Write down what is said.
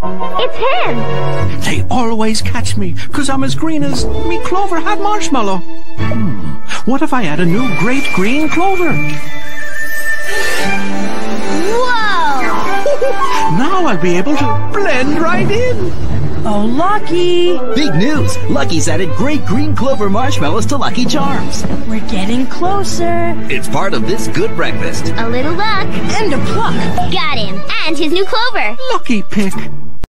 It's him! They always catch me, cause I'm as green as me clover had marshmallow. Hmm, what if I add a new great green clover? Now I'll be able to blend right in. Oh, Lucky! Big news! Lucky's added great green clover marshmallows to Lucky Charms. We're getting closer. It's part of this good breakfast. A little luck. And a pluck. Got him. And his new clover. Lucky pick.